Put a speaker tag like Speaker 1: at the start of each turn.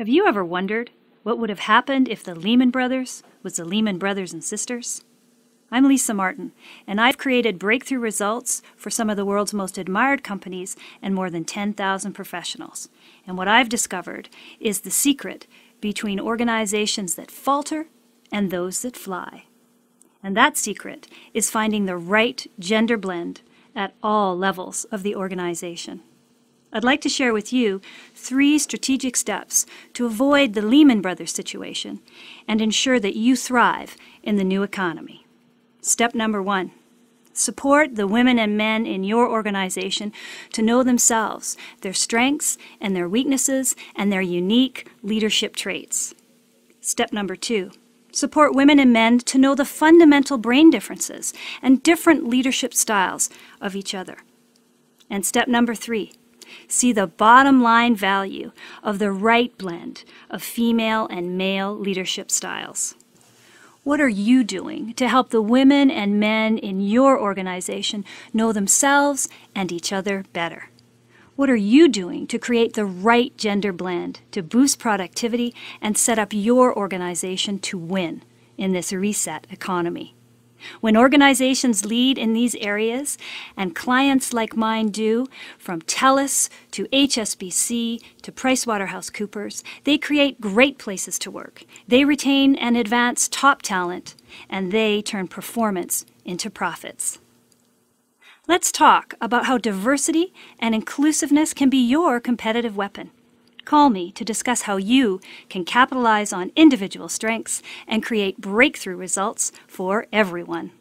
Speaker 1: Have you ever wondered what would have happened if the Lehman Brothers was the Lehman Brothers and Sisters? I'm Lisa Martin, and I've created breakthrough results for some of the world's most admired companies and more than 10,000 professionals. And what I've discovered is the secret between organizations that falter and those that fly. And that secret is finding the right gender blend at all levels of the organization. I'd like to share with you three strategic steps to avoid the Lehman Brothers situation and ensure that you thrive in the new economy. Step number one support the women and men in your organization to know themselves, their strengths and their weaknesses, and their unique leadership traits. Step number two support women and men to know the fundamental brain differences and different leadership styles of each other. And step number three see the bottom line value of the right blend of female and male leadership styles. What are you doing to help the women and men in your organization know themselves and each other better? What are you doing to create the right gender blend to boost productivity and set up your organization to win in this reset economy? When organizations lead in these areas, and clients like mine do, from TELUS to HSBC to PricewaterhouseCoopers, they create great places to work. They retain and advance top talent, and they turn performance into profits. Let's talk about how diversity and inclusiveness can be your competitive weapon. Call me to discuss how you can capitalize on individual strengths and create breakthrough results for everyone.